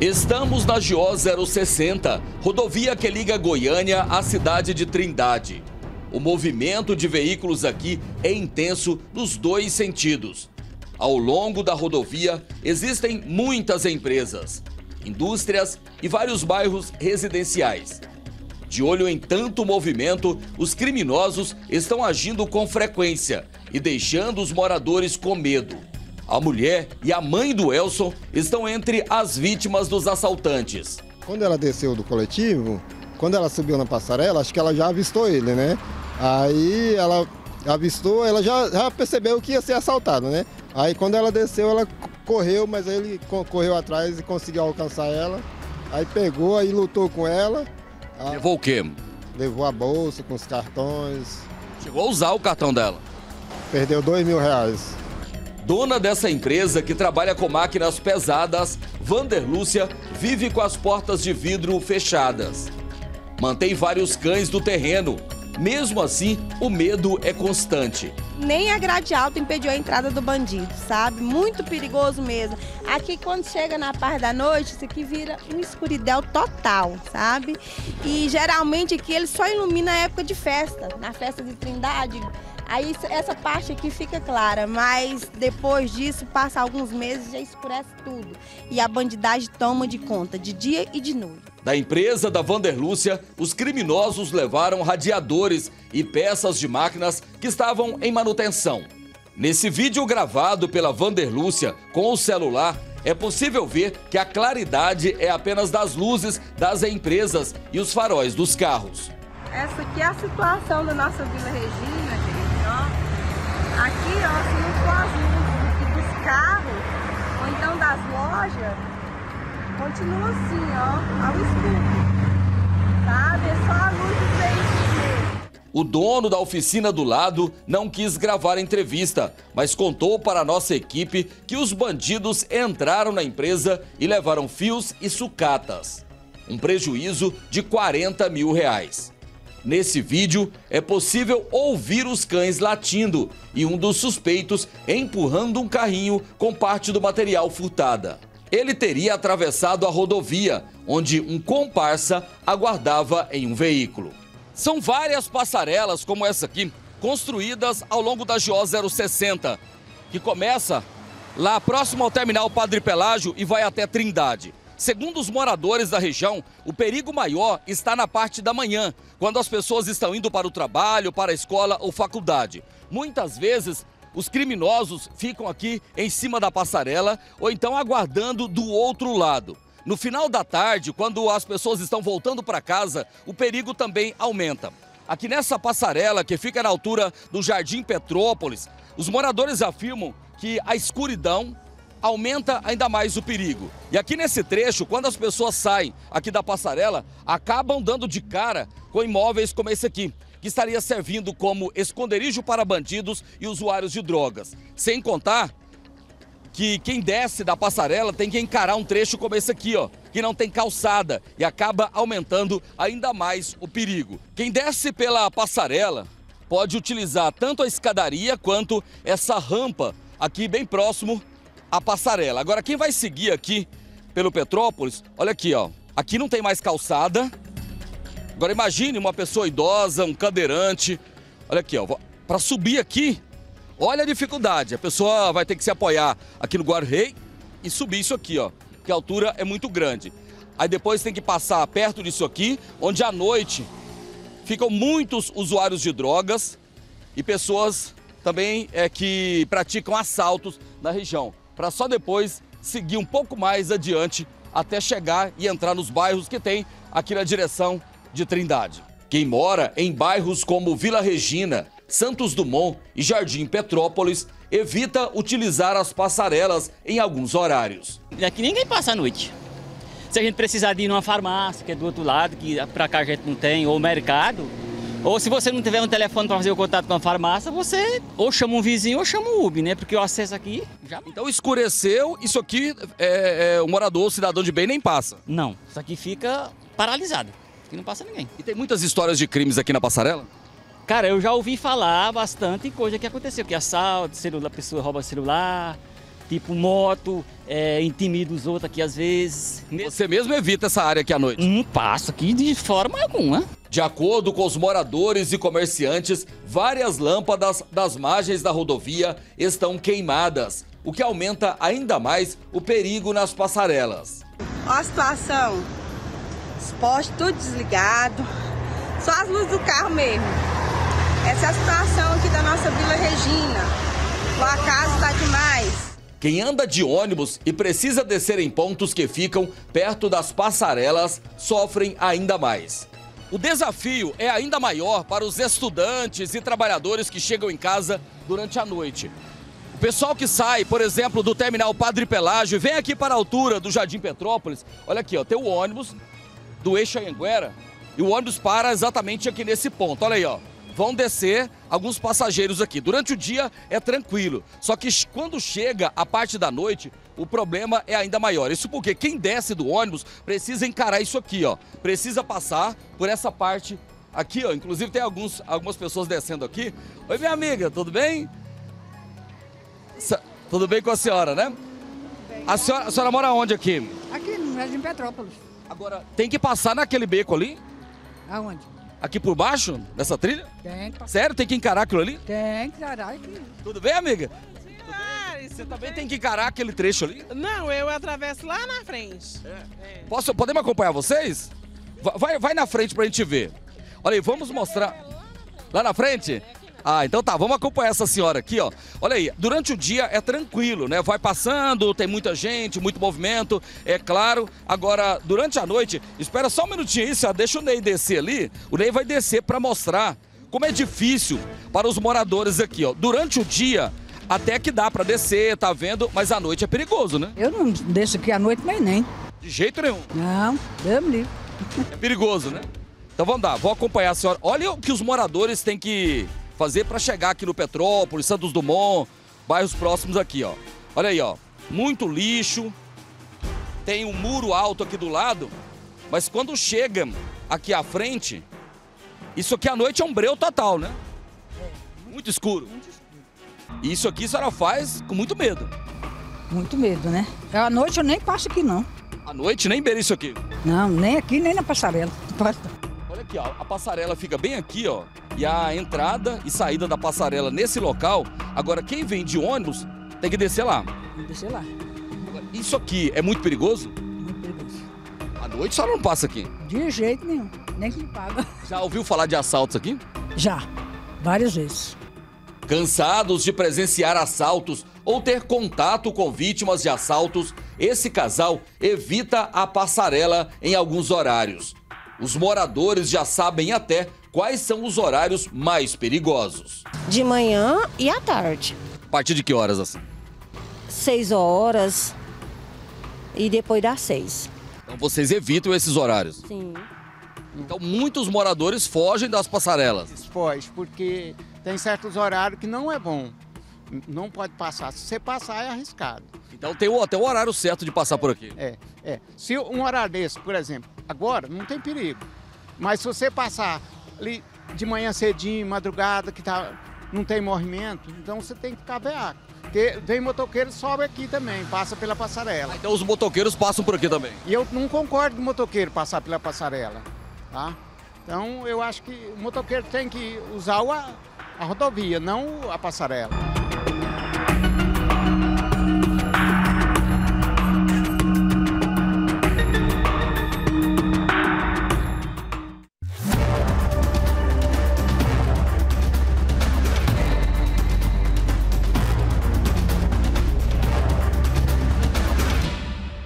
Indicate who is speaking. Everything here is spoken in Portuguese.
Speaker 1: Estamos na GO 060, rodovia que liga Goiânia à cidade de Trindade. O movimento de veículos aqui é intenso nos dois sentidos. Ao longo da rodovia existem muitas empresas, indústrias e vários bairros residenciais. De olho em tanto movimento, os criminosos estão agindo com frequência e deixando os moradores com medo. A mulher e a mãe do Elson estão entre as vítimas dos assaltantes.
Speaker 2: Quando ela desceu do coletivo, quando ela subiu na passarela, acho que ela já avistou ele, né? Aí ela avistou, ela já, já percebeu que ia ser assaltada, né? Aí quando ela desceu, ela correu, mas aí ele correu atrás e conseguiu alcançar ela. Aí pegou, aí lutou com ela.
Speaker 1: Levou o quê?
Speaker 2: Levou a bolsa com os cartões.
Speaker 1: Chegou a usar o cartão dela.
Speaker 2: Perdeu dois mil reais.
Speaker 1: Dona dessa empresa que trabalha com máquinas pesadas, Vanderlúcia, vive com as portas de vidro fechadas. Mantém vários cães do terreno. Mesmo assim, o medo é constante.
Speaker 3: Nem a grade alta impediu a entrada do bandido, sabe? Muito perigoso mesmo. Aqui, quando chega na parte da noite, isso aqui vira um escuridão total, sabe? E geralmente aqui ele só ilumina época de festa, na festa de Trindade, Aí essa parte aqui fica clara, mas depois disso, passa alguns meses já escurece tudo. E a bandidagem toma de conta, de dia e de noite.
Speaker 1: Da empresa da Vanderlúcia, os criminosos levaram radiadores e peças de máquinas que estavam em manutenção. Nesse vídeo gravado pela Vanderlúcia com o celular, é possível ver que a claridade é apenas das luzes das empresas e os faróis dos carros.
Speaker 3: Essa aqui é a situação da nossa Vila Regina, ó. Aqui, ó, se não for as luzes dos carros, ou então das lojas, continua assim, ó, ao escuro. Sabe? É só a luz dos veículos
Speaker 1: o dono da oficina do lado não quis gravar a entrevista, mas contou para a nossa equipe que os bandidos entraram na empresa e levaram fios e sucatas. Um prejuízo de 40 mil reais. Nesse vídeo é possível ouvir os cães latindo e um dos suspeitos empurrando um carrinho com parte do material furtada. Ele teria atravessado a rodovia, onde um comparsa aguardava em um veículo. São várias passarelas como essa aqui, construídas ao longo da GO 060, que começa lá próximo ao terminal Padre Pelágio e vai até Trindade. Segundo os moradores da região, o perigo maior está na parte da manhã, quando as pessoas estão indo para o trabalho, para a escola ou faculdade. Muitas vezes, os criminosos ficam aqui em cima da passarela ou então aguardando do outro lado. No final da tarde, quando as pessoas estão voltando para casa, o perigo também aumenta. Aqui nessa passarela, que fica na altura do Jardim Petrópolis, os moradores afirmam que a escuridão aumenta ainda mais o perigo. E aqui nesse trecho, quando as pessoas saem aqui da passarela, acabam dando de cara com imóveis como esse aqui, que estaria servindo como esconderijo para bandidos e usuários de drogas. Sem contar que quem desce da passarela tem que encarar um trecho como esse aqui, ó, que não tem calçada e acaba aumentando ainda mais o perigo. Quem desce pela passarela pode utilizar tanto a escadaria quanto essa rampa aqui bem próximo a passarela. Agora, quem vai seguir aqui pelo Petrópolis, olha aqui, ó. Aqui não tem mais calçada. Agora, imagine uma pessoa idosa, um cadeirante. Olha aqui, ó. Para subir aqui, olha a dificuldade. A pessoa vai ter que se apoiar aqui no guarda-rei e subir isso aqui, ó. Que a altura é muito grande. Aí depois tem que passar perto disso aqui, onde à noite ficam muitos usuários de drogas e pessoas também é, que praticam assaltos na região para só depois seguir um pouco mais adiante até chegar e entrar nos bairros que tem aqui na direção de Trindade. Quem mora em bairros como Vila Regina, Santos Dumont e Jardim Petrópolis evita utilizar as passarelas em alguns horários.
Speaker 4: Aqui ninguém passa a noite. Se a gente precisar de ir numa farmácia, que é do outro lado, que para cá a gente não tem, ou mercado, ou se você não tiver um telefone para fazer o contato com a farmácia, você ou chama um vizinho ou chama um Uber, né? Porque o acesso aqui já.
Speaker 1: Então escureceu, isso aqui é, é, o morador, o cidadão de bem nem passa.
Speaker 4: Não, isso aqui fica paralisado. Aqui não passa ninguém.
Speaker 1: E tem muitas histórias de crimes aqui na passarela?
Speaker 4: Cara, eu já ouvi falar bastante coisa que aconteceu, que assalto, celular, a pessoa rouba celular, tipo moto, é, intimida os outros aqui às vezes.
Speaker 1: Você mesmo evita essa área aqui à noite?
Speaker 4: Não passo aqui de forma alguma.
Speaker 1: De acordo com os moradores e comerciantes, várias lâmpadas das margens da rodovia estão queimadas, o que aumenta ainda mais o perigo nas passarelas.
Speaker 3: Olha a situação. Os postes tudo desligado. Só as luzes do carro mesmo. Essa é a situação aqui da nossa Vila Regina. O acaso está demais.
Speaker 1: Quem anda de ônibus e precisa descer em pontos que ficam perto das passarelas sofrem ainda mais. O desafio é ainda maior para os estudantes e trabalhadores que chegam em casa durante a noite. O pessoal que sai, por exemplo, do terminal Padre Pelágio vem aqui para a altura do Jardim Petrópolis, olha aqui, ó, tem o ônibus do eixo Anhanguera e o ônibus para exatamente aqui nesse ponto. Olha aí, ó. Vão descer alguns passageiros aqui. Durante o dia é tranquilo. Só que quando chega a parte da noite, o problema é ainda maior. Isso porque quem desce do ônibus precisa encarar isso aqui, ó. Precisa passar por essa parte aqui, ó. Inclusive tem alguns, algumas pessoas descendo aqui. Oi, minha amiga, tudo bem? Tudo bem com a senhora, né? A senhora, a senhora mora onde aqui?
Speaker 5: Aqui no Jardim Petrópolis.
Speaker 1: Agora, tem que passar naquele beco ali?
Speaker 5: Aonde?
Speaker 1: Aqui por baixo, nessa trilha?
Speaker 5: Tem que passar.
Speaker 1: Sério? Tem que encarar aquilo ali?
Speaker 5: Tem que encarar aqui.
Speaker 1: Tudo bem, amiga? Você também tem que encarar aquele trecho ali?
Speaker 6: Não, eu atravesso lá na frente.
Speaker 1: Posso, podemos acompanhar vocês? Va- Vai, vai na frente pra gente ver. Olha aí, vamos mostrar. Lá na frente? Ah, então tá, vamos acompanhar essa senhora aqui, ó. Olha aí, durante o dia é tranquilo, né? Vai passando, tem muita gente, muito movimento, é claro. Agora, durante a noite, espera só um minutinho aí, senhora, deixa o Ney descer ali. O Ney vai descer pra mostrar como é difícil para os moradores aqui, ó. Durante o dia, até que dá pra descer, tá vendo? Mas à noite é perigoso, né?
Speaker 5: Eu não deixo aqui à noite nem nem.
Speaker 1: De jeito nenhum.
Speaker 5: Não, Deus me livre.
Speaker 1: É perigoso, né? Então vamos dar, vou acompanhar a senhora. Olha o que os moradores têm que fazer para chegar aqui no Petrópolis, Santos Dumont, bairros próximos aqui, ó. Olha aí, ó. Muito lixo. Tem um muro alto aqui do lado, mas quando chega aqui à frente, isso aqui à noite é um breu total, né? Muito escuro. E isso aqui a senhora faz com muito medo.
Speaker 5: Muito medo, né? À noite eu nem passo aqui não.
Speaker 1: À noite nem beira isso aqui.
Speaker 5: Não, nem aqui, nem na passarela. Passa.
Speaker 1: Olha aqui, ó, a passarela fica bem aqui, ó. E a entrada e saída da passarela nesse local. Agora, quem vem de ônibus tem que descer lá.
Speaker 5: Vou descer lá.
Speaker 1: Agora, Isso aqui é muito perigoso?
Speaker 5: Muito perigoso.
Speaker 1: À noite só não passa aqui.
Speaker 5: De jeito nenhum. Nem que paga.
Speaker 1: Já ouviu falar de assaltos aqui?
Speaker 5: Já. Várias vezes.
Speaker 1: Cansados de presenciar assaltos ou ter contato com vítimas de assaltos, esse casal evita a passarela em alguns horários. Os moradores já sabem até quais são os horários mais perigosos.
Speaker 7: De manhã e à tarde.
Speaker 1: A partir de que horas assim?
Speaker 7: Seis horas e depois das seis.
Speaker 1: Então vocês evitam esses horários.
Speaker 7: Sim.
Speaker 1: Então muitos moradores fogem das passarelas.
Speaker 8: Foge, porque tem certos horários que não é bom. Não pode passar. Se você passar, é arriscado.
Speaker 1: Então tem o, tem o horário certo de passar por aqui.
Speaker 8: É, é. Se um horário desse, por exemplo, agora, não tem perigo. Mas se você passar ali de manhã cedinho, madrugada, que tá, não tem movimento, então você tem que ficar veaco. Porque vem motoqueiro sobe aqui também, passa pela passarela.
Speaker 1: Então os motoqueiros passam por aqui também.
Speaker 8: E eu não concordo com o motoqueiro passar pela passarela, tá? Então eu acho que o motoqueiro tem que usar o- a rodovia, não a passarela.